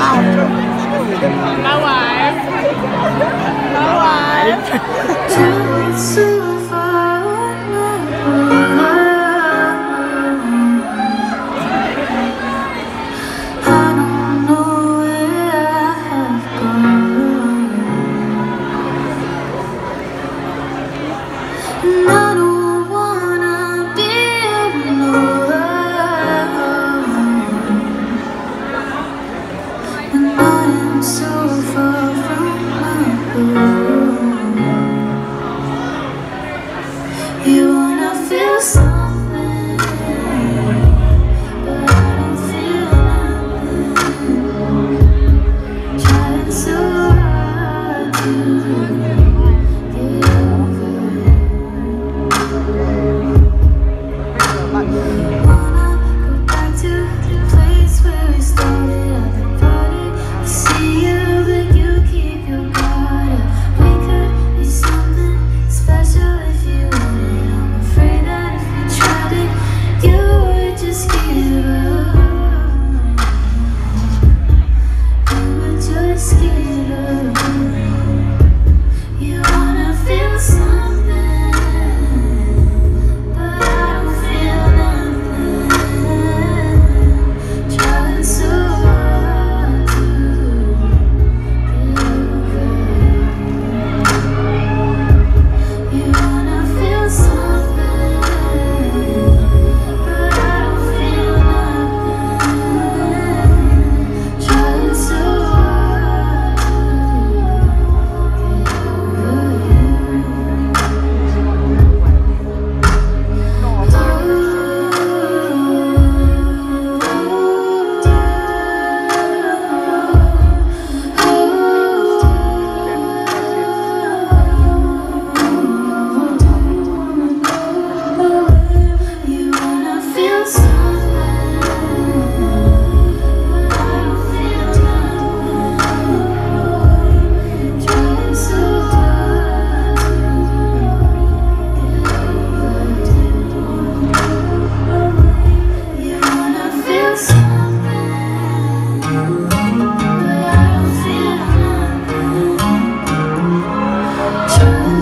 My wife. My wife. Amen.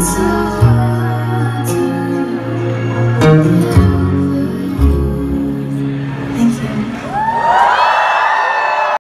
So.